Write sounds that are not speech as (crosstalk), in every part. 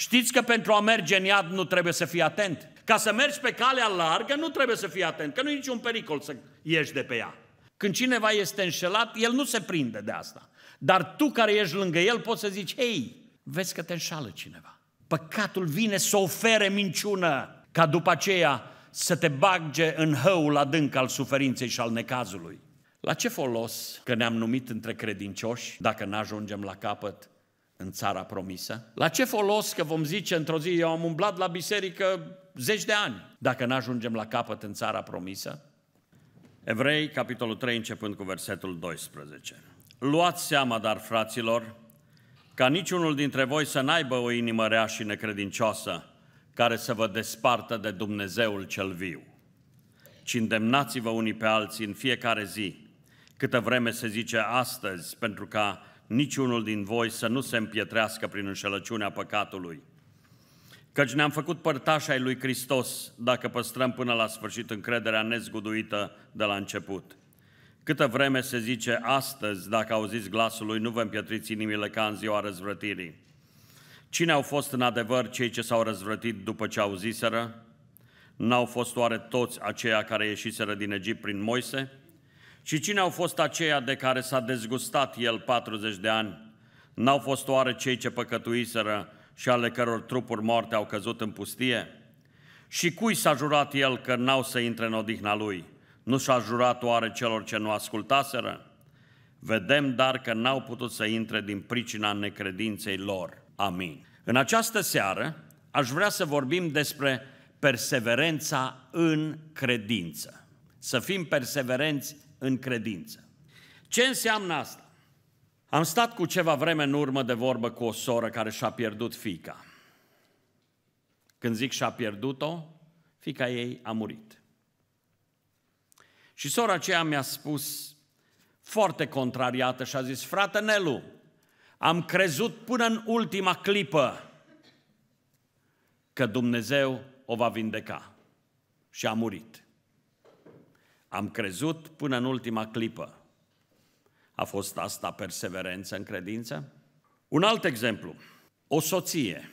Știți că pentru a merge în iad nu trebuie să fii atent? Ca să mergi pe calea largă nu trebuie să fii atent, că nu e niciun pericol să ieși de pe ea. Când cineva este înșelat, el nu se prinde de asta. Dar tu care ești lângă el poți să zici, hei, vezi că te înșală cineva. Păcatul vine să ofere minciună ca după aceea să te bagge în hăul adânc al suferinței și al necazului. La ce folos că ne-am numit între credincioși dacă nu ajungem la capăt în țara promisă? La ce folos că vom zice într-o zi, eu am umblat la biserică zeci de ani, dacă nu ajungem la capăt în țara promisă? Evrei, capitolul 3, începând cu versetul 12. Luați seama, dar, fraților, ca niciunul dintre voi să n-aibă o inimă rea și necredincioasă, care să vă despartă de Dumnezeul cel viu, ci îndemnați-vă unii pe alții în fiecare zi, câtă vreme se zice astăzi, pentru ca niciunul din voi să nu se împietrească prin înșelăciunea păcatului. Căci ne-am făcut părtași ai lui Hristos dacă păstrăm până la sfârșit încrederea nezguduită de la început. Câtă vreme se zice astăzi, dacă auziți glasul lui, nu vă împietriți inimile ca în ziua răzvrătirii. Cine au fost în adevăr cei ce s-au răzvrătit după ce auziseră? N-au fost oare toți aceia care ieșiseră din Egipt prin Moise? Și cine au fost aceia de care s-a dezgustat el 40 de ani? N-au fost oare cei ce păcătuiseră și ale căror trupuri moarte au căzut în pustie? Și cui s-a jurat el că n-au să intre în odihna lui? Nu și-a jurat oare celor ce nu ascultaseră? Vedem dar că n-au putut să intre din pricina necredinței lor. Amin. În această seară aș vrea să vorbim despre perseverența în credință. Să fim perseverenți în credință. Ce înseamnă asta? Am stat cu ceva vreme în urmă de vorbă cu o soră care și-a pierdut fica. Când zic și-a pierdut-o, fica ei a murit. Și sora aceea mi-a spus, foarte contrariată, și a zis, frate Nelu, am crezut până în ultima clipă că Dumnezeu o va vindeca. Și a murit. Am crezut până în ultima clipă. A fost asta perseverență în credință? Un alt exemplu. O soție,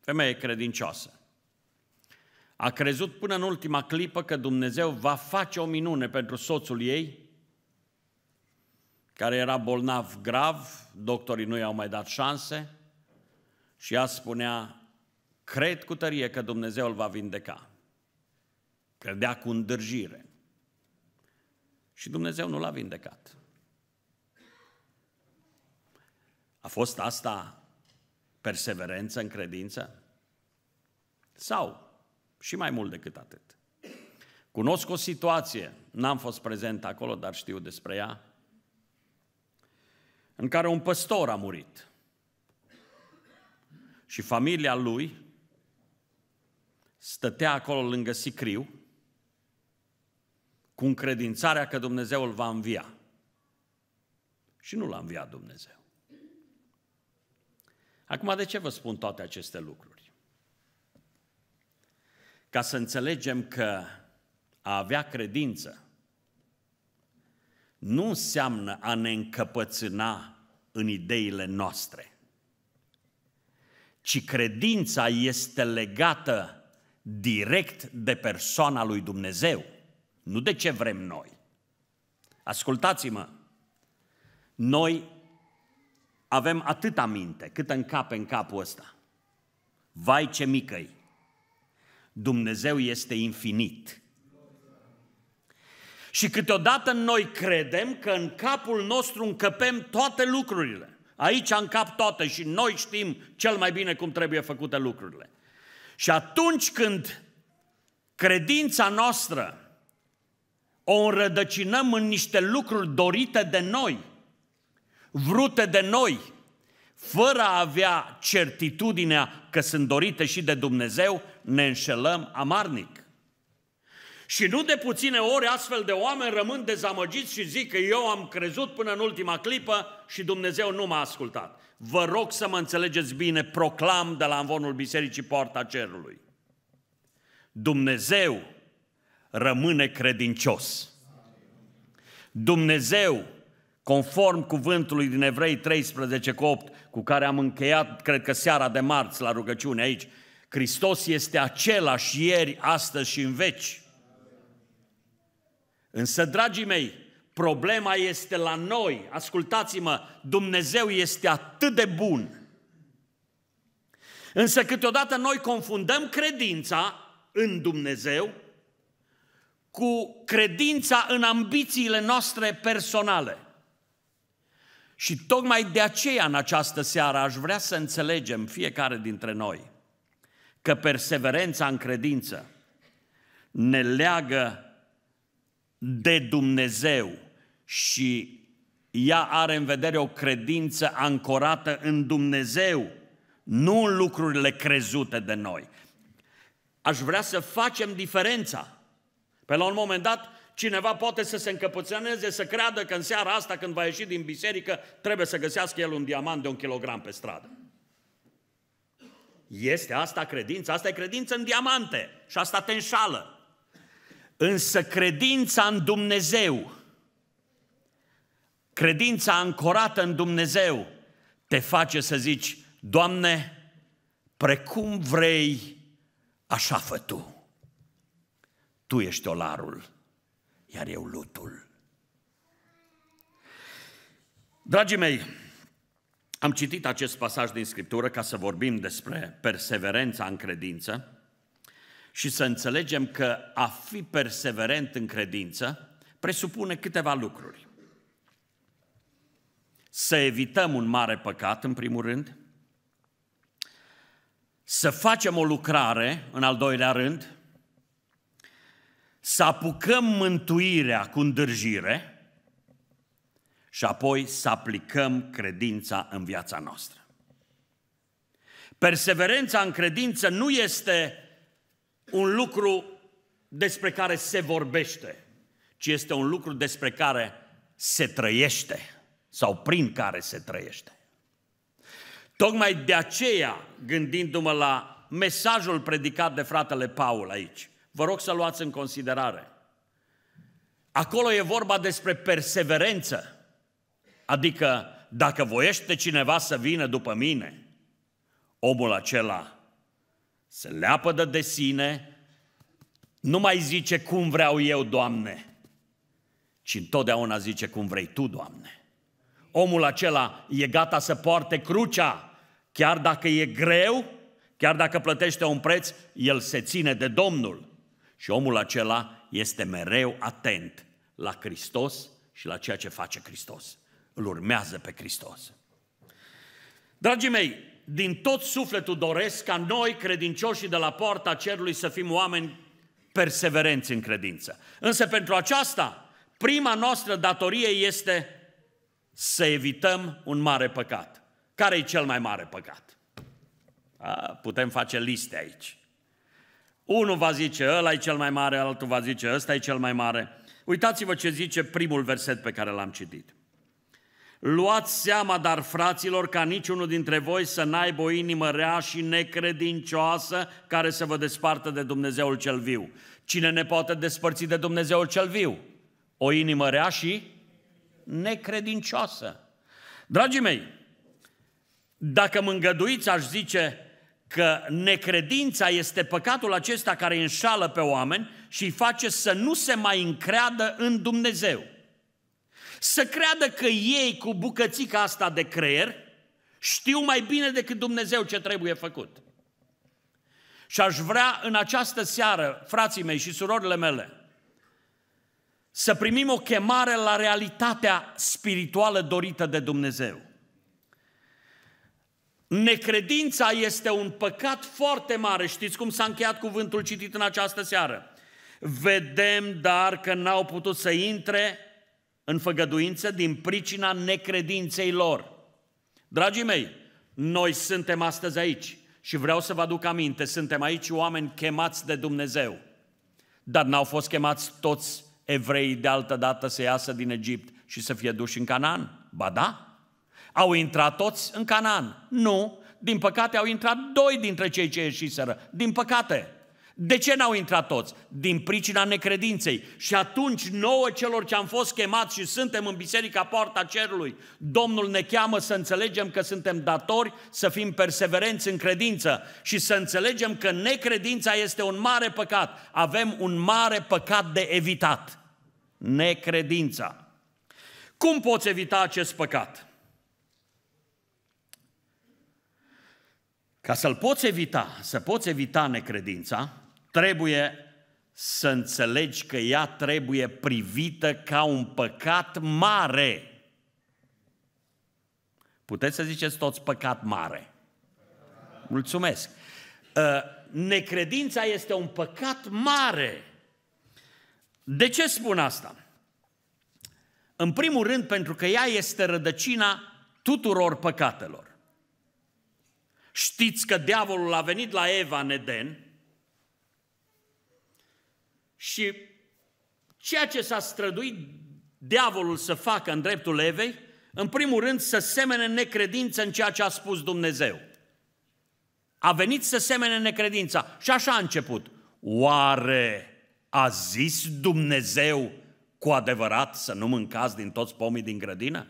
femeie credincioasă, a crezut până în ultima clipă că Dumnezeu va face o minune pentru soțul ei, care era bolnav grav, doctorii nu i-au mai dat șanse și ea spunea, cred cu tărie că Dumnezeu îl va vindeca. Credea cu îndârjire. Și Dumnezeu nu l-a vindecat. A fost asta perseverență în credință? Sau și mai mult decât atât? Cunosc o situație, n-am fost prezent acolo, dar știu despre ea, în care un păstor a murit și familia lui stătea acolo lângă sicriu cu încredințarea că Dumnezeu îl va învia. Și nu l-a înviat Dumnezeu. Acum, de ce vă spun toate aceste lucruri? Ca să înțelegem că a avea credință nu înseamnă a ne încăpățâna în ideile noastre, ci credința este legată direct de persoana lui Dumnezeu, nu de ce vrem noi. Ascultați-mă, noi avem atâta minte cât în cap în capul ăsta. Vai ce mică Dumnezeu este infinit. Și câteodată noi credem că în capul nostru încăpem toate lucrurile. Aici încap toate și noi știm cel mai bine cum trebuie făcute lucrurile. Și atunci când credința noastră o înrădăcinăm în niște lucruri dorite de noi, vrute de noi, fără a avea certitudinea că sunt dorite și de Dumnezeu, ne înșelăm amarnic. Și nu de puține ori astfel de oameni rămân dezamăgiți și zic că eu am crezut până în ultima clipă și Dumnezeu nu m-a ascultat. Vă rog să mă înțelegeți bine, proclam de la învonul Bisericii Poarta Cerului. Dumnezeu rămâne credincios. Dumnezeu conform cuvântului din Evrei 13 cu 8, cu care am încheiat, cred că seara de marți la rugăciune aici, Hristos este același ieri, astăzi și în veci. Însă, dragii mei, problema este la noi. Ascultați-mă, Dumnezeu este atât de bun. Însă câteodată noi confundăm credința în Dumnezeu cu credința în ambițiile noastre personale. Și tocmai de aceea în această seară aș vrea să înțelegem fiecare dintre noi că perseverența în credință ne leagă de Dumnezeu și ea are în vedere o credință ancorată în Dumnezeu, nu în lucrurile crezute de noi. Aș vrea să facem diferența. Pe la un moment dat, cineva poate să se încăpățâneze, să creadă că în seara asta, când va ieși din biserică, trebuie să găsească el un diamant de un kilogram pe stradă. Este asta credința? Asta e credință în diamante și asta te înșală. Însă credința în Dumnezeu, credința ancorată în Dumnezeu, te face să zici, Doamne, precum vrei, așa fă Tu. Tu ești olarul, iar eu lutul. Dragii mei, am citit acest pasaj din Scriptură ca să vorbim despre perseverența în credință și să înțelegem că a fi perseverent în credință presupune câteva lucruri. Să evităm un mare păcat, în primul rând, să facem o lucrare, în al doilea rând, să apucăm mântuirea cu îndârjire, și apoi să aplicăm credința în viața noastră. Perseverența în credință nu este un lucru despre care se vorbește, ci este un lucru despre care se trăiește sau prin care se trăiește. Tocmai de aceea, gândindu-mă la mesajul predicat de fratele Paul aici, vă rog să luați în considerare. Acolo e vorba despre perseverență. Adică, dacă voiește cineva să vină după mine, omul acela se leapădă de sine, nu mai zice cum vreau eu, Doamne, ci întotdeauna zice cum vrei Tu, Doamne. Omul acela e gata să poarte crucea, chiar dacă e greu, chiar dacă plătește un preț, el se ține de Domnul. Și omul acela este mereu atent la Hristos și la ceea ce face Hristos îl urmează pe Hristos. Dragii mei, din tot sufletul doresc ca noi, credincioșii de la poarta cerului, să fim oameni perseverenți în credință. Însă pentru aceasta, prima noastră datorie este să evităm un mare păcat. Care e cel mai mare păcat? A, putem face liste aici. Unul va zice, ăla e cel mai mare, altul va zice, ăsta e cel mai mare. Uitați-vă ce zice primul verset pe care l-am citit. Luați seama, dar fraților, ca niciunul dintre voi să n-aibă o inimă rea și necredincioasă care să vă despartă de Dumnezeul cel viu. Cine ne poate despărți de Dumnezeul cel viu? O inimă rea și necredincioasă. Dragii mei, dacă mă îngăduiți, aș zice că necredința este păcatul acesta care înșală pe oameni și îi face să nu se mai încreadă în Dumnezeu să creadă că ei cu bucățica asta de creier știu mai bine decât Dumnezeu ce trebuie făcut. Și aș vrea în această seară, frații mei și surorile mele, să primim o chemare la realitatea spirituală dorită de Dumnezeu. Necredința este un păcat foarte mare. Știți cum s-a încheiat cuvântul citit în această seară? Vedem dar că n-au putut să intre în făgăduință din pricina necredinței lor. Dragii mei, noi suntem astăzi aici și vreau să vă aduc aminte, suntem aici oameni chemați de Dumnezeu. Dar n-au fost chemați toți evreii de altă dată să iasă din Egipt și să fie duși în Canaan? Ba da. Au intrat toți în Canaan? Nu. Din păcate au intrat doi dintre cei ce ieșiseră. Din păcate. De ce n-au intrat toți? Din pricina necredinței. Și atunci nouă celor ce am fost chemați și suntem în Biserica Poarta Cerului, Domnul ne cheamă să înțelegem că suntem datori, să fim perseverenți în credință și să înțelegem că necredința este un mare păcat. Avem un mare păcat de evitat. Necredința. Cum poți evita acest păcat? Ca să-l poți evita, să poți evita necredința, trebuie să înțelegi că ea trebuie privită ca un păcat mare. Puteți să ziceți toți păcat mare. Mulțumesc. Uh, necredința este un păcat mare. De ce spun asta? În primul rând pentru că ea este rădăcina tuturor păcatelor. Știți că diavolul a venit la Eva în Eden și ceea ce s-a străduit diavolul să facă în dreptul Evei, în primul rând să semene necredință în ceea ce a spus Dumnezeu. A venit să semene necredința și așa a început. Oare a zis Dumnezeu cu adevărat să nu mâncați din toți pomii din grădină?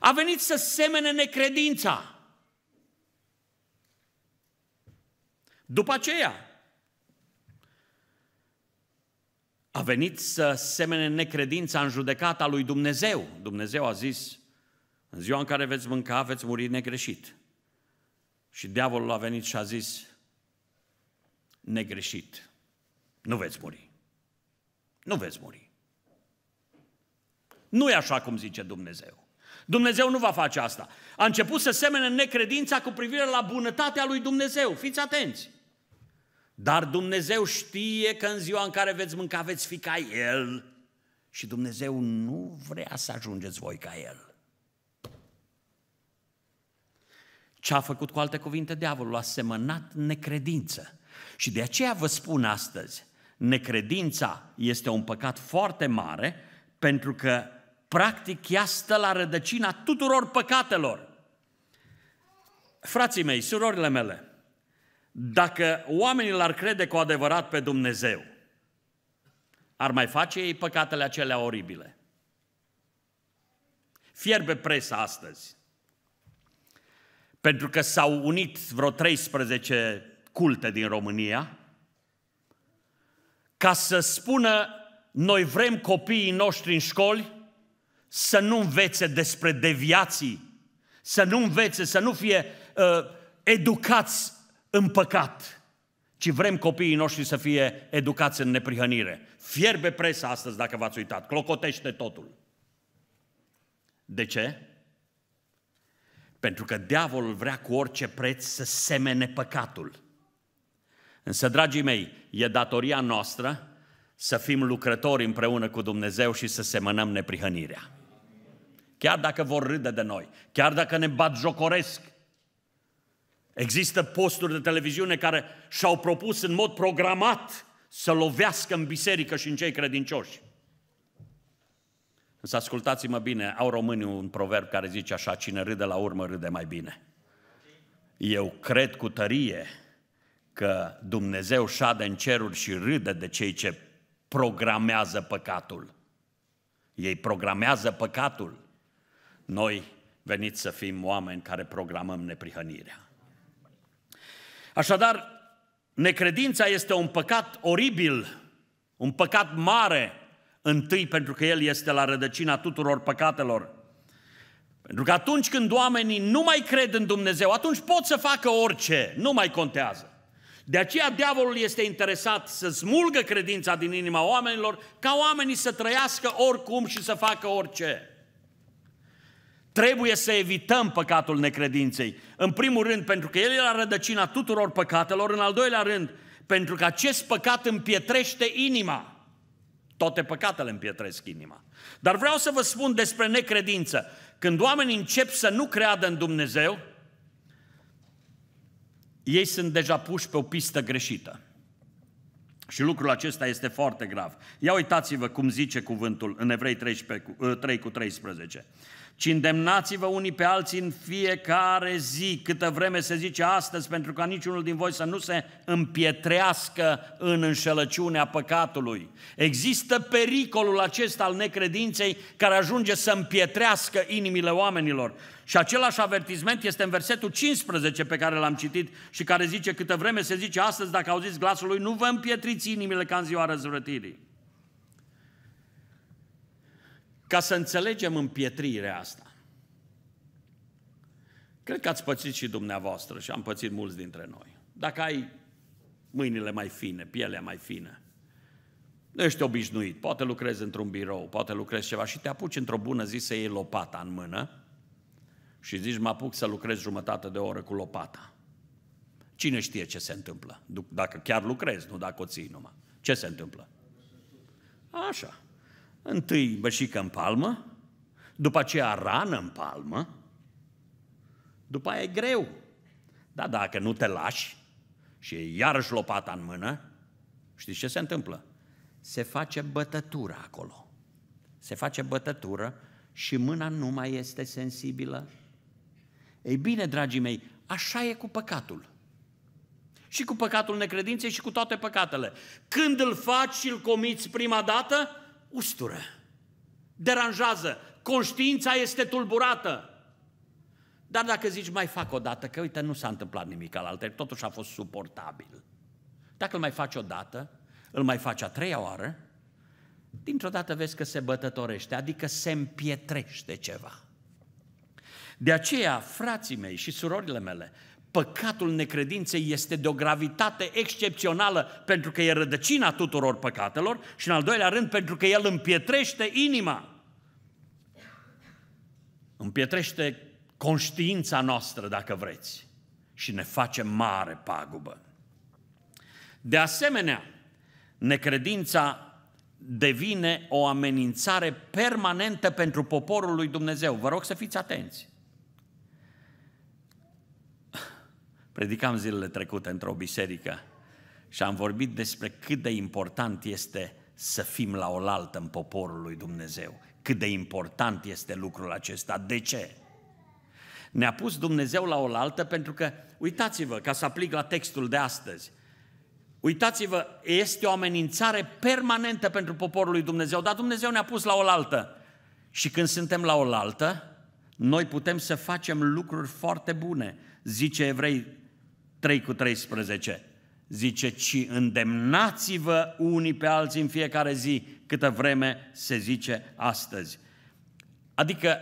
A venit să semene necredința. După aceea, a venit să semene necredința în judecata lui Dumnezeu. Dumnezeu a zis, în ziua în care veți mânca, veți muri negreșit. Și diavolul a venit și a zis, negreșit, nu veți muri. Nu veți muri. Nu e așa cum zice Dumnezeu. Dumnezeu nu va face asta. A început să semene necredința cu privire la bunătatea lui Dumnezeu. Fiți atenți! Dar Dumnezeu știe că în ziua în care veți mânca veți fi ca El și Dumnezeu nu vrea să ajungeți voi ca El. Ce a făcut cu alte cuvinte diavolul? A semănat necredință. Și de aceea vă spun astăzi, necredința este un păcat foarte mare pentru că practic ea stă la rădăcina tuturor păcatelor. Frații mei, surorile mele, dacă oamenii l-ar crede cu adevărat pe Dumnezeu, ar mai face ei păcatele acelea oribile. Fierbe presa astăzi. Pentru că s-au unit vreo 13 culte din România ca să spună noi vrem copiii noștri în școli să nu învețe despre deviații, să nu învețe, să nu fie uh, educați în păcat, ci vrem copiii noștri să fie educați în neprihănire. Fierbe presa astăzi, dacă v-ați uitat, clocotește totul. De ce? Pentru că diavolul vrea cu orice preț să semene păcatul. Însă, dragii mei, e datoria noastră să fim lucrători împreună cu Dumnezeu și să semănăm neprihănirea. Chiar dacă vor râde de noi, chiar dacă ne bat jocoresc, Există posturi de televiziune care și-au propus în mod programat să lovească în biserică și în cei credincioși. Însă ascultați-mă bine, au românii un proverb care zice așa, cine râde la urmă râde mai bine. Eu cred cu tărie că Dumnezeu șade în ceruri și râde de cei ce programează păcatul. Ei programează păcatul. Noi veniți să fim oameni care programăm neprihănirea. Așadar, necredința este un păcat oribil, un păcat mare, întâi pentru că el este la rădăcina tuturor păcatelor. Pentru că atunci când oamenii nu mai cred în Dumnezeu, atunci pot să facă orice, nu mai contează. De aceea diavolul este interesat să smulgă credința din inima oamenilor, ca oamenii să trăiască oricum și să facă orice. Trebuie să evităm păcatul necredinței. În primul rând, pentru că el e la rădăcina tuturor păcatelor, în al doilea rând, pentru că acest păcat împietrește inima. Toate păcatele împietresc inima. Dar vreau să vă spun despre necredință. Când oamenii încep să nu creadă în Dumnezeu, ei sunt deja puși pe o pistă greșită. Și lucrul acesta este foarte grav. Ia uitați-vă cum zice cuvântul în Evrei 13, 3 cu 13 ci îndemnați-vă unii pe alții în fiecare zi, câtă vreme se zice astăzi, pentru ca niciunul din voi să nu se împietrească în înșelăciunea păcatului. Există pericolul acesta al necredinței care ajunge să împietrească inimile oamenilor. Și același avertisment este în versetul 15 pe care l-am citit și care zice, câtă vreme se zice astăzi, dacă auziți glasul lui, nu vă împietriți inimile ca în ziua răzvrătirii. Ca să înțelegem împietrirea asta. Cred că ați pățit și dumneavoastră și am pățit mulți dintre noi. Dacă ai mâinile mai fine, pielea mai fină, nu ești obișnuit, poate lucrezi într-un birou, poate lucrezi ceva și te apuci într-o bună zi să iei lopata în mână și zici, mă apuc să lucrez jumătate de oră cu lopata. Cine știe ce se întâmplă? Dacă chiar lucrezi, nu dacă o ții numai. Ce se întâmplă? Așa. Întâi bășică în palmă, după aceea rană în palmă, după aia e greu. Dar dacă nu te lași și e iarăși lopata în mână, știți ce se întâmplă? Se face bătătură acolo. Se face bătătură și mâna nu mai este sensibilă. Ei bine, dragii mei, așa e cu păcatul. Și cu păcatul necredinței și cu toate păcatele. Când îl faci și îl comiți prima dată, ustură, deranjează, conștiința este tulburată. Dar dacă zici, mai fac o dată, că uite, nu s-a întâmplat nimic al alter, totuși a fost suportabil. Dacă îl mai faci o dată, îl mai faci a treia oară, dintr-o dată vezi că se bătătorește, adică se împietrește ceva. De aceea, frații mei și surorile mele, păcatul necredinței este de o gravitate excepțională pentru că e rădăcina tuturor păcatelor și în al doilea rând pentru că el împietrește inima. Împietrește conștiința noastră, dacă vreți, și ne face mare pagubă. De asemenea, necredința devine o amenințare permanentă pentru poporul lui Dumnezeu. Vă rog să fiți atenți. Predicam zilele trecute într-o biserică și am vorbit despre cât de important este să fim la oaltă în poporul lui Dumnezeu. Cât de important este lucrul acesta. De ce? Ne-a pus Dumnezeu la oaltă pentru că, uitați-vă, ca să aplic la textul de astăzi, uitați-vă, este o amenințare permanentă pentru poporul lui Dumnezeu, dar Dumnezeu ne-a pus la oaltă. Și când suntem la oaltă, noi putem să facem lucruri foarte bune. Zice Evrei 3 cu 13. Zice, ci îndemnați-vă unii pe alții în fiecare zi, câtă vreme se zice astăzi. Adică,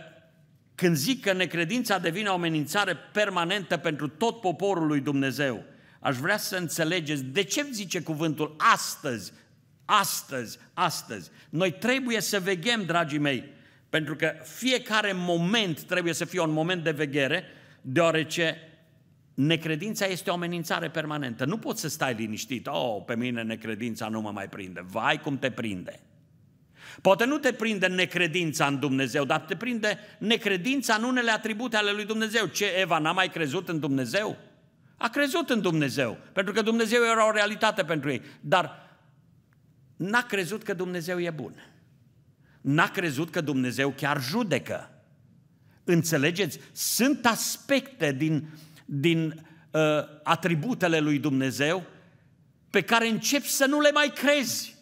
când zic că necredința devine o amenințare permanentă pentru tot poporul lui Dumnezeu, aș vrea să înțelegeți de ce zice cuvântul astăzi, astăzi, astăzi. Noi trebuie să veghem, dragii mei, pentru că fiecare moment trebuie să fie un moment de veghere, deoarece Necredința este o amenințare permanentă. Nu poți să stai liniștit, oh, pe mine necredința nu mă mai prinde. Vai cum te prinde. Poate nu te prinde necredința în Dumnezeu, dar te prinde necredința în unele atribute ale lui Dumnezeu. Ce, Eva, n-a mai crezut în Dumnezeu? A crezut în Dumnezeu, pentru că Dumnezeu era o realitate pentru ei, dar n-a crezut că Dumnezeu e bun. N-a crezut că Dumnezeu chiar judecă. Înțelegeți? Sunt aspecte din din uh, atributele lui Dumnezeu pe care începi să nu le mai crezi.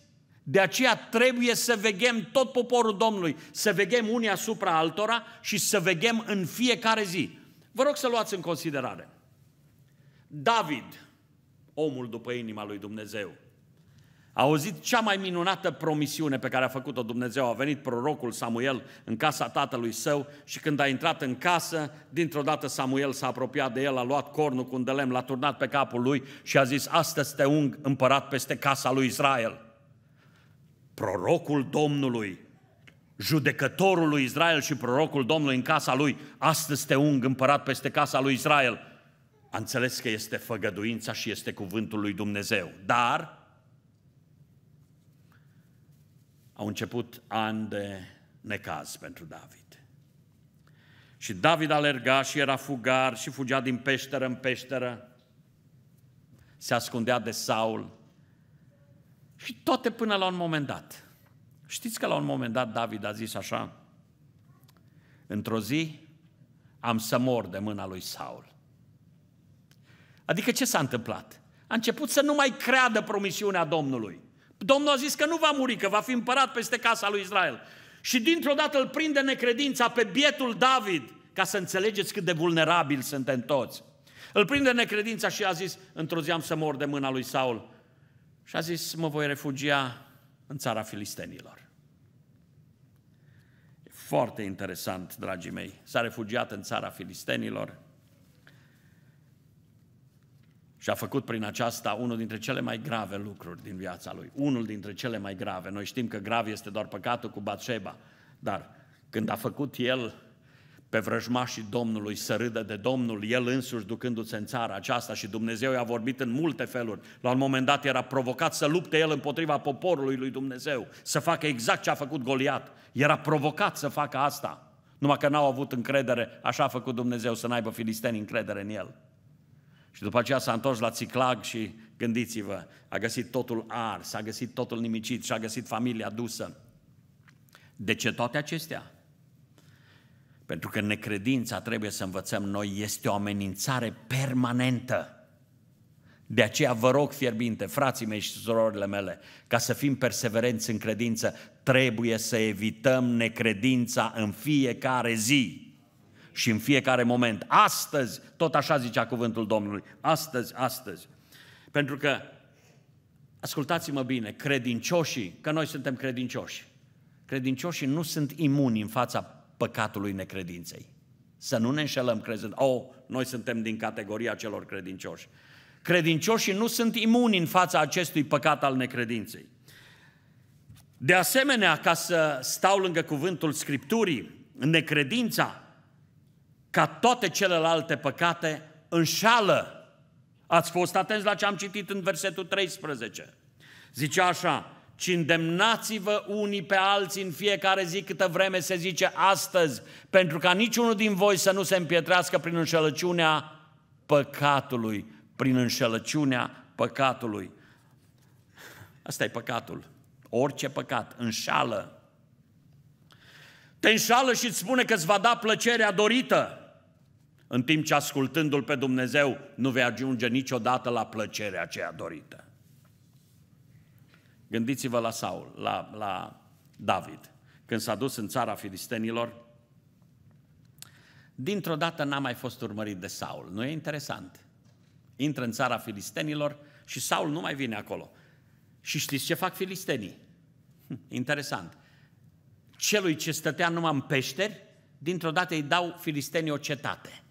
De aceea trebuie să veghem tot poporul Domnului, să veghem unii asupra altora și să veghem în fiecare zi. Vă rog să luați în considerare. David, omul după inima lui Dumnezeu, a auzit cea mai minunată promisiune pe care a făcut-o Dumnezeu. A venit prorocul Samuel în casa tatălui său și când a intrat în casă, dintr-o dată Samuel s-a apropiat de el, a luat cornul cu un delem, l-a turnat pe capul lui și a zis, astăzi te ung împărat peste casa lui Israel. Prorocul Domnului, judecătorul lui Israel și prorocul Domnului în casa lui, astăzi te ung împărat peste casa lui Israel. A înțeles că este făgăduința și este cuvântul lui Dumnezeu. Dar au început ani de necaz pentru David. Și David alerga și era fugar și fugea din peșteră în peșteră. Se ascundea de Saul. Și toate până la un moment dat. Știți că la un moment dat David a zis așa, într-o zi am să mor de mâna lui Saul. Adică ce s-a întâmplat? A început să nu mai creadă promisiunea Domnului. Domnul a zis că nu va muri, că va fi împărat peste casa lui Israel. Și dintr-o dată îl prinde necredința pe bietul David, ca să înțelegeți cât de vulnerabil suntem toți. Îl prinde necredința și a zis, într-o zi am să mor de mâna lui Saul. Și a zis, mă voi refugia în țara filistenilor. E foarte interesant, dragii mei. S-a refugiat în țara filistenilor și a făcut prin aceasta unul dintre cele mai grave lucruri din viața lui. Unul dintre cele mai grave. Noi știm că grav este doar păcatul cu Batșeba, dar când a făcut el pe vrăjmașii Domnului să râdă de Domnul, el însuși ducându-se în țara aceasta și Dumnezeu i-a vorbit în multe feluri. La un moment dat era provocat să lupte el împotriva poporului lui Dumnezeu, să facă exact ce a făcut Goliat. Era provocat să facă asta. Numai că n-au avut încredere, așa a făcut Dumnezeu să n-aibă filisteni încredere în el. Și după aceea s-a întors la Țiclag și gândiți-vă, a găsit totul ars, a găsit totul nimicit și a găsit familia dusă. De ce toate acestea? Pentru că necredința, trebuie să învățăm noi, este o amenințare permanentă. De aceea vă rog fierbinte, frații mei și surorile mele, ca să fim perseverenți în credință, trebuie să evităm necredința în fiecare zi și în fiecare moment. Astăzi, tot așa zicea cuvântul Domnului, astăzi, astăzi. Pentru că, ascultați-mă bine, credincioșii, că noi suntem credincioși, credincioșii nu sunt imuni în fața păcatului necredinței. Să nu ne înșelăm crezând, oh, noi suntem din categoria celor credincioși. Credincioșii nu sunt imuni în fața acestui păcat al necredinței. De asemenea, ca să stau lângă cuvântul Scripturii, necredința ca toate celelalte păcate, înșală. Ați fost atenți la ce am citit în versetul 13. Zicea așa, ci îndemnați-vă unii pe alții în fiecare zi câtă vreme se zice astăzi, pentru ca niciunul din voi să nu se împietrească prin înșelăciunea păcatului, prin înșelăciunea păcatului. Asta e păcatul. Orice păcat înșală. Te înșală și îți spune că îți va da plăcerea dorită în timp ce ascultându-L pe Dumnezeu nu vei ajunge niciodată la plăcerea aceea dorită. Gândiți-vă la Saul, la, la David, când s-a dus în țara filistenilor, dintr-o dată n-a mai fost urmărit de Saul. Nu e interesant? Intră în țara filistenilor și Saul nu mai vine acolo. Și știți ce fac filistenii? Hm, interesant. Celui ce stătea numai în peșteri, dintr-o dată îi dau filistenii o cetate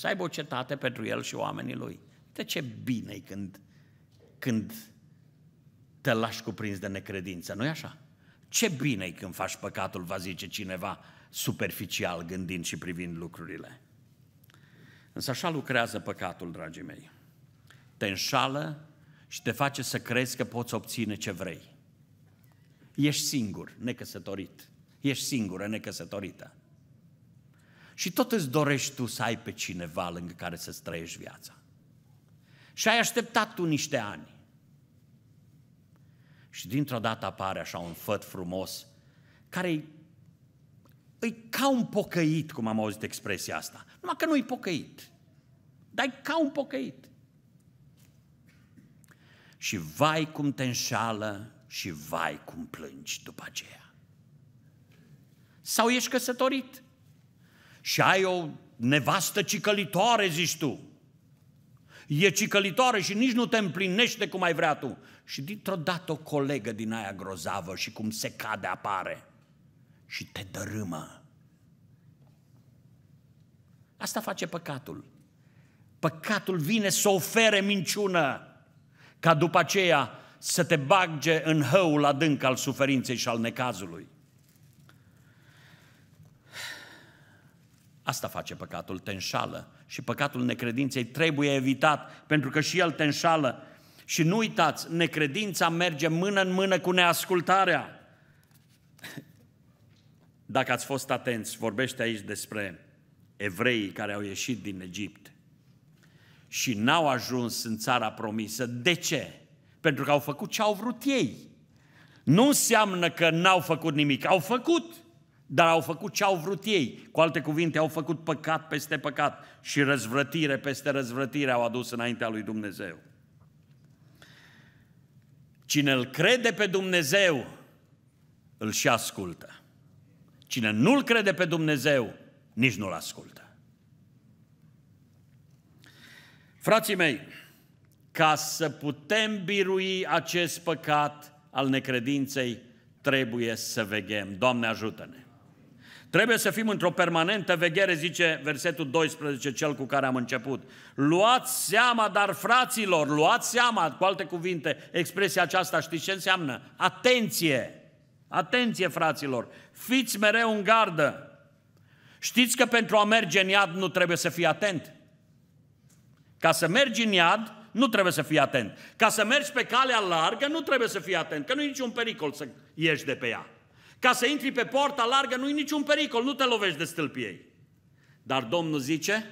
să aibă o cetate pentru el și oamenii lui. De ce bine când, când te lași cuprins de necredință, nu-i așa? Ce bine când faci păcatul, va zice cineva, superficial gândind și privind lucrurile. Însă așa lucrează păcatul, dragii mei. Te înșală și te face să crezi că poți obține ce vrei. Ești singur, necăsătorit. Ești singură, necăsătorită. Și tot îți dorești tu să ai pe cineva lângă care să-ți trăiești viața. Și ai așteptat tu niște ani. Și dintr-o dată apare așa un făt frumos, care îi ca un pocăit, cum am auzit expresia asta. Numai că nu-i pocăit, dar e ca un pocăit. Și vai cum te înșală și vai cum plângi după aceea. Sau ești căsătorit și ai o nevastă cicălitoare, zici tu. E cicălitoare și nici nu te împlinește cum ai vrea tu. Și dintr-o dată o colegă din aia grozavă și cum se cade apare și te dărâmă. Asta face păcatul. Păcatul vine să ofere minciună ca după aceea să te bagge în hăul adânc al suferinței și al necazului. Asta face păcatul, te înșală. Și păcatul necredinței trebuie evitat, pentru că și el te înșală. Și nu uitați, necredința merge mână în mână cu neascultarea. (laughs) Dacă ați fost atenți, vorbește aici despre evreii care au ieșit din Egipt și n-au ajuns în țara promisă. De ce? Pentru că au făcut ce au vrut ei. Nu înseamnă că n-au făcut nimic. Au făcut, dar au făcut ce au vrut ei. Cu alte cuvinte, au făcut păcat peste păcat și răzvrătire peste răzvrătire au adus înaintea lui Dumnezeu. Cine îl crede pe Dumnezeu, îl și ascultă. Cine nu-L crede pe Dumnezeu, nici nu-L ascultă. Frații mei, ca să putem birui acest păcat al necredinței, trebuie să veghem. Doamne ajută-ne! Trebuie să fim într-o permanentă veghere, zice versetul 12, cel cu care am început. Luați seama, dar fraților, luați seama, cu alte cuvinte, expresia aceasta știți ce înseamnă? Atenție! Atenție, fraților! Fiți mereu în gardă! Știți că pentru a merge în iad nu trebuie să fii atent? Ca să mergi în iad, nu trebuie să fii atent. Ca să mergi pe calea largă, nu trebuie să fii atent, că nu e niciun pericol să ieși de pe ea. Ca să intri pe poarta largă, nu e niciun pericol, nu te lovești de stâlpiei. Dar Domnul zice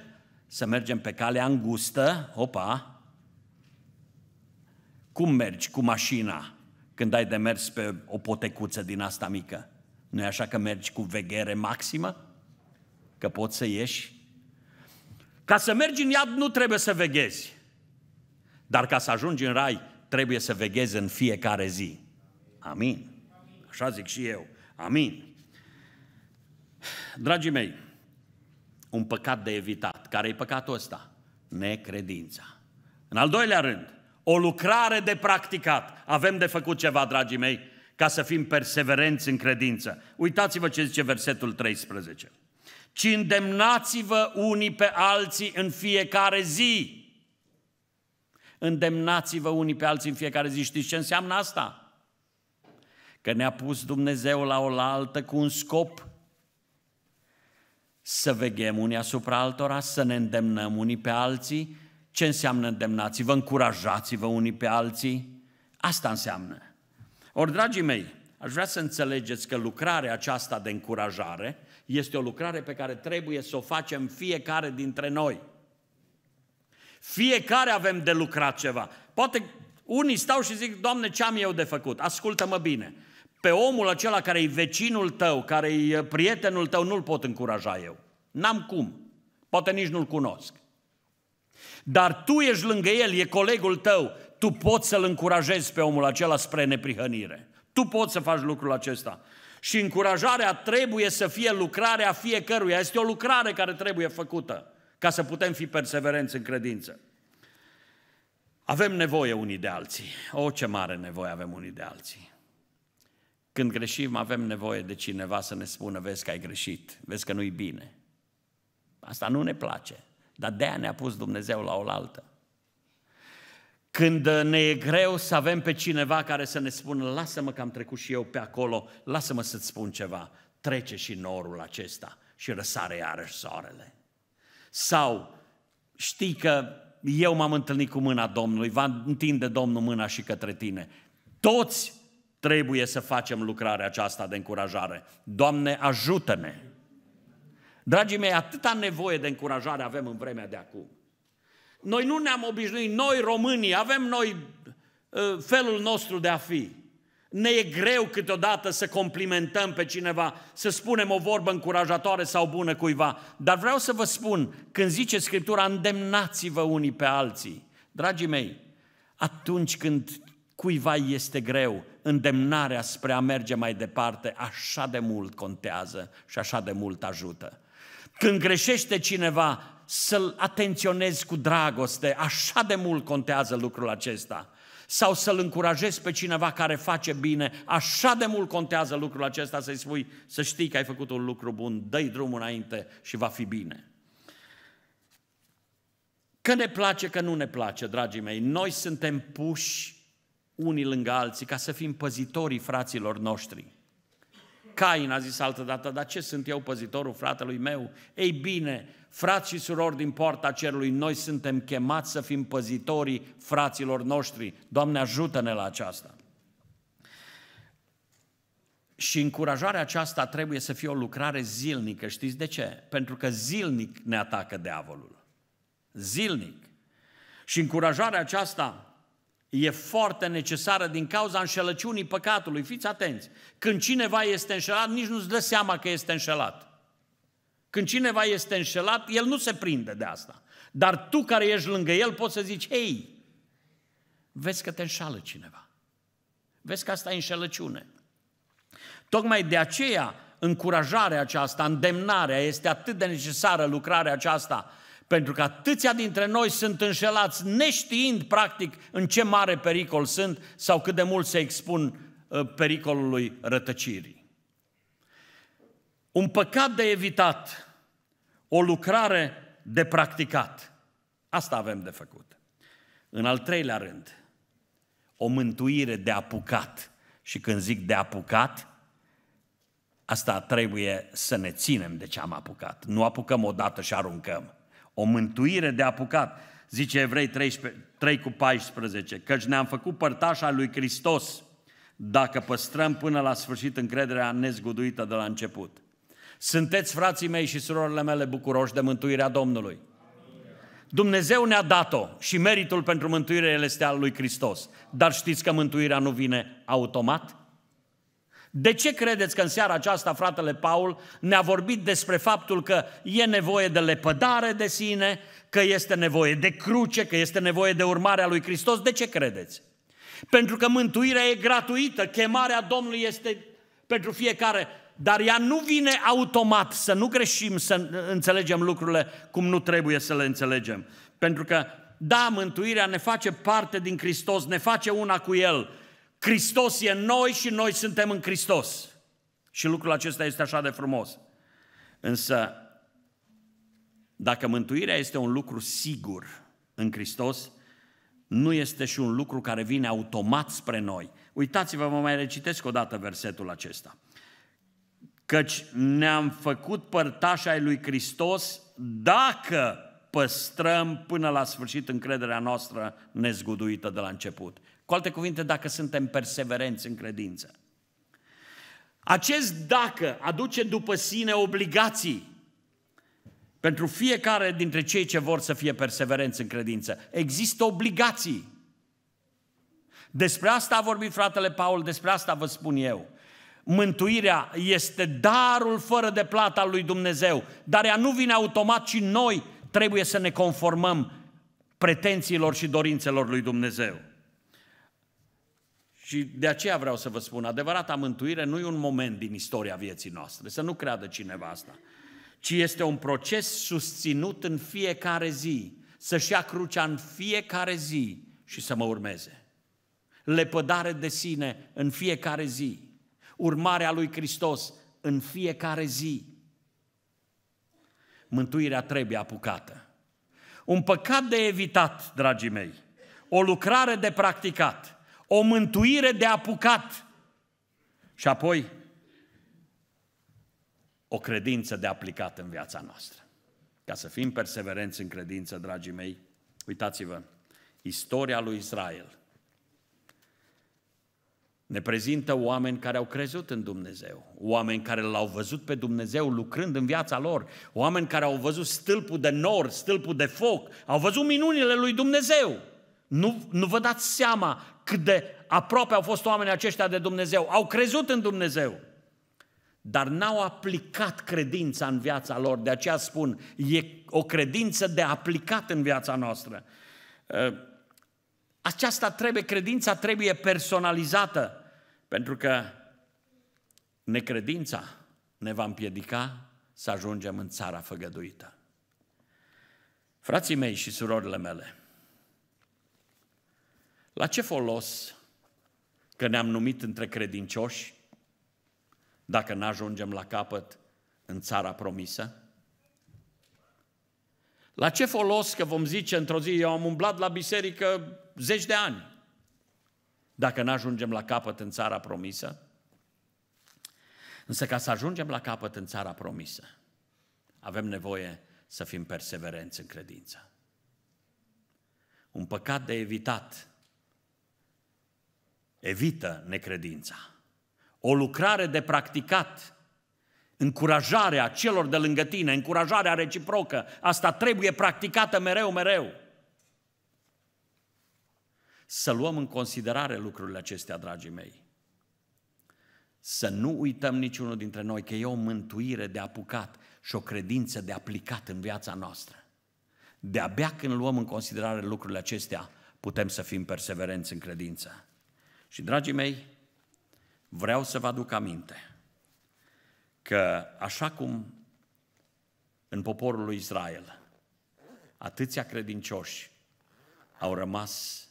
să mergem pe calea îngustă, opa, cum mergi cu mașina când ai de mers pe o potecuță din asta mică? Nu e așa că mergi cu veghere maximă? Că poți să ieși? Ca să mergi în iad nu trebuie să veghezi. Dar ca să ajungi în rai, trebuie să veghezi în fiecare zi. Amin. Așa zic și eu. Amin. Dragii mei, un păcat de evitat. Care e păcatul ăsta? Necredința. În al doilea rând, o lucrare de practicat. Avem de făcut ceva, dragii mei, ca să fim perseverenți în credință. Uitați-vă ce zice versetul 13. Ci îndemnați-vă unii pe alții în fiecare zi. Îndemnați-vă unii pe alții în fiecare zi. Știți ce înseamnă asta? Că ne-a pus Dumnezeu la oaltă cu un scop să veghem unii asupra altora, să ne îndemnăm unii pe alții. Ce înseamnă îndemnați-vă? Încurajați-vă unii pe alții. Asta înseamnă. Ori, dragii mei, aș vrea să înțelegeți că lucrarea aceasta de încurajare este o lucrare pe care trebuie să o facem fiecare dintre noi. Fiecare avem de lucrat ceva. Poate unii stau și zic, Doamne, ce am eu de făcut? Ascultă-mă bine. Pe omul acela care e vecinul tău, care e prietenul tău, nu-l pot încuraja eu. N-am cum. Poate nici nu-l cunosc. Dar tu ești lângă el, e colegul tău, tu poți să-l încurajezi pe omul acela spre neprihănire. Tu poți să faci lucrul acesta. Și încurajarea trebuie să fie lucrarea fiecăruia. Este o lucrare care trebuie făcută ca să putem fi perseverenți în credință. Avem nevoie unii de alții. O, ce mare nevoie avem unii de alții. Când greșim, avem nevoie de cineva să ne spună, vezi că ai greșit, vezi că nu-i bine. Asta nu ne place, dar de-aia ne-a pus Dumnezeu la oaltă. Când ne e greu să avem pe cineva care să ne spună, lasă-mă că am trecut și eu pe acolo, lasă-mă să-ți spun ceva, trece și norul acesta și răsare iarăși soarele. Sau știi că eu m-am întâlnit cu mâna Domnului, va întinde Domnul mâna și către tine. Toți trebuie să facem lucrarea aceasta de încurajare. Doamne, ajută-ne! Dragii mei, atâta nevoie de încurajare avem în vremea de acum. Noi nu ne-am obișnuit, noi românii, avem noi uh, felul nostru de a fi. Ne e greu câteodată să complimentăm pe cineva, să spunem o vorbă încurajatoare sau bună cuiva. Dar vreau să vă spun, când zice Scriptura, îndemnați-vă unii pe alții. Dragii mei, atunci când cuiva este greu, îndemnarea spre a merge mai departe, așa de mult contează și așa de mult ajută. Când greșește cineva, să-l atenționezi cu dragoste, așa de mult contează lucrul acesta sau să-l încurajezi pe cineva care face bine, așa de mult contează lucrul acesta să-i spui să știi că ai făcut un lucru bun, dă-i drumul înainte și va fi bine. Că ne place, că nu ne place, dragii mei, noi suntem puși unii lângă alții ca să fim păzitorii fraților noștri. Cain a zis altă dată, dar ce sunt eu păzitorul fratelui meu? Ei bine, frați și surori din poarta cerului, noi suntem chemați să fim păzitorii fraților noștri. Doamne, ajută-ne la aceasta. Și încurajarea aceasta trebuie să fie o lucrare zilnică. Știți de ce? Pentru că zilnic ne atacă diavolul. Zilnic. Și încurajarea aceasta e foarte necesară din cauza înșelăciunii păcatului. Fiți atenți! Când cineva este înșelat, nici nu-ți dă seama că este înșelat. Când cineva este înșelat, el nu se prinde de asta. Dar tu care ești lângă el poți să zici, hei, vezi că te înșală cineva. Vezi că asta e înșelăciune. Tocmai de aceea încurajarea aceasta, îndemnarea, este atât de necesară lucrarea aceasta, pentru că atâția dintre noi sunt înșelați neștiind practic în ce mare pericol sunt sau cât de mult se expun uh, pericolului rătăcirii. Un păcat de evitat, o lucrare de practicat. Asta avem de făcut. În al treilea rând, o mântuire de apucat. Și când zic de apucat, asta trebuie să ne ținem de ce am apucat. Nu apucăm odată și aruncăm. O mântuire de apucat. Zice Evrei 13, 3 cu 14, căci ne-am făcut părtașa lui Hristos dacă păstrăm până la sfârșit încrederea nezguduită de la început. Sunteți frații mei și surorile mele bucuroși de mântuirea Domnului. Dumnezeu ne-a dat-o și meritul pentru mântuire el este al lui Hristos. Dar știți că mântuirea nu vine automat? De ce credeți că în seara aceasta fratele Paul ne-a vorbit despre faptul că e nevoie de lepădare de sine, că este nevoie de cruce, că este nevoie de urmarea lui Hristos? De ce credeți? Pentru că mântuirea e gratuită, chemarea Domnului este pentru fiecare, dar ea nu vine automat, să nu greșim, să înțelegem lucrurile cum nu trebuie să le înțelegem. Pentru că, da, mântuirea ne face parte din Hristos, ne face una cu El. Hristos e în noi și noi suntem în Hristos. Și lucrul acesta este așa de frumos. Însă, dacă mântuirea este un lucru sigur în Hristos, nu este și un lucru care vine automat spre noi. Uitați-vă, vă mai recitesc o dată versetul acesta căci ne-am făcut părtași ai lui Hristos dacă păstrăm până la sfârșit încrederea noastră nezguduită de la început. Cu alte cuvinte, dacă suntem perseverenți în credință. Acest dacă aduce după sine obligații pentru fiecare dintre cei ce vor să fie perseverenți în credință. Există obligații. Despre asta a vorbit fratele Paul, despre asta vă spun eu. Mântuirea este darul fără de plată al lui Dumnezeu, dar ea nu vine automat, ci noi trebuie să ne conformăm pretențiilor și dorințelor lui Dumnezeu. Și de aceea vreau să vă spun, adevărata mântuire nu e un moment din istoria vieții noastre, să nu creadă cineva asta, ci este un proces susținut în fiecare zi, să-și ia crucea în fiecare zi și să mă urmeze. Lepădare de sine în fiecare zi urmarea lui Hristos în fiecare zi. Mântuirea trebuie apucată. Un păcat de evitat, dragii mei, o lucrare de practicat, o mântuire de apucat și apoi o credință de aplicat în viața noastră. Ca să fim perseverenți în credință, dragii mei, uitați-vă, istoria lui Israel ne prezintă oameni care au crezut în Dumnezeu, oameni care l-au văzut pe Dumnezeu lucrând în viața lor, oameni care au văzut stâlpul de nor, stâlpul de foc, au văzut minunile lui Dumnezeu. Nu, nu vă dați seama cât de aproape au fost oamenii aceștia de Dumnezeu. Au crezut în Dumnezeu, dar n-au aplicat credința în viața lor. De aceea spun, e o credință de aplicat în viața noastră. Ă, aceasta trebuie, credința trebuie personalizată. Pentru că necredința ne va împiedica să ajungem în țara făgăduită. Frații mei și surorile mele, la ce folos că ne-am numit între credincioși dacă nu ajungem la capăt în țara promisă? La ce folos că vom zice într-o zi, eu am umblat la biserică zeci de ani, dacă nu ajungem la capăt în țara promisă? Însă ca să ajungem la capăt în țara promisă, avem nevoie să fim perseverenți în credință. Un păcat de evitat evită necredința. O lucrare de practicat, încurajarea celor de lângă tine, încurajarea reciprocă, asta trebuie practicată mereu, mereu. să luăm în considerare lucrurile acestea, dragii mei. Să nu uităm niciunul dintre noi că e o mântuire de apucat și o credință de aplicat în viața noastră. De-abia când luăm în considerare lucrurile acestea, putem să fim perseverenți în credință. Și, dragii mei, vreau să vă aduc aminte că așa cum în poporul lui Israel atâția credincioși au rămas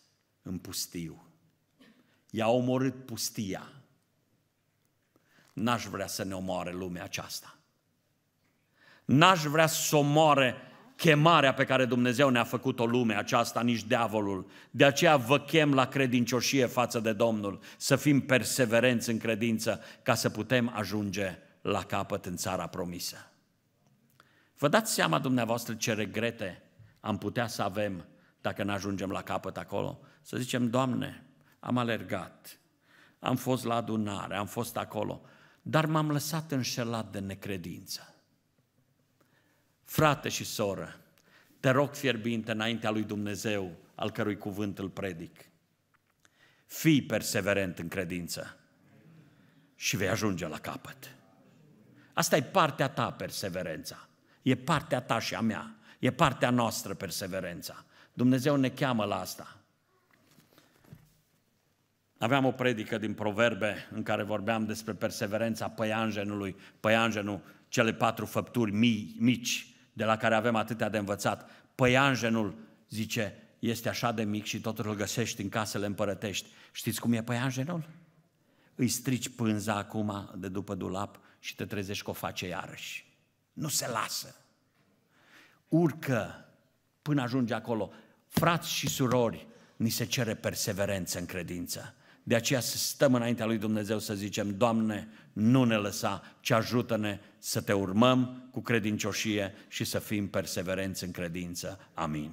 în pustiu, i-a omorât pustia, n-aș vrea să ne omoare lumea aceasta. N-aș vrea să omoare chemarea pe care Dumnezeu ne-a făcut-o lume aceasta, nici diavolul. De aceea vă chem la credincioșie față de Domnul, să fim perseverenți în credință ca să putem ajunge la capăt în țara promisă. Vă dați seama dumneavoastră ce regrete am putea să avem dacă nu ajungem la capăt acolo? Să zicem, Doamne, am alergat, am fost la adunare, am fost acolo, dar m-am lăsat înșelat de necredință. Frate și soră, te rog fierbinte înaintea lui Dumnezeu, al cărui cuvânt îl predic. Fii perseverent în credință și vei ajunge la capăt. Asta e partea ta, perseverența. E partea ta și a mea. E partea noastră, perseverența. Dumnezeu ne cheamă la asta. Aveam o predică din Proverbe în care vorbeam despre perseverența păianjenului, păianjenul, cele patru făpturi mici de la care avem atâtea de învățat. Păianjenul, zice, este așa de mic și totul îl găsești în casele împărătești. Știți cum e păianjenul? Îi strici pânza acum de după dulap și te trezești că o face iarăși. Nu se lasă. Urcă până ajunge acolo. Frați și surori, ni se cere perseverență în credință. De aceea să stăm înaintea lui Dumnezeu să zicem, Doamne, nu ne lăsa, ci ajută-ne să te urmăm cu credincioșie și să fim perseverenți în credință. Amin.